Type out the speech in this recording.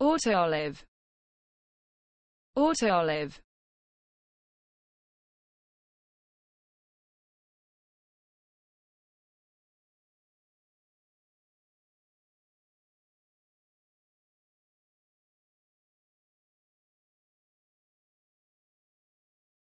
Autoolive. Autoolive. Autoolive. Autoolive.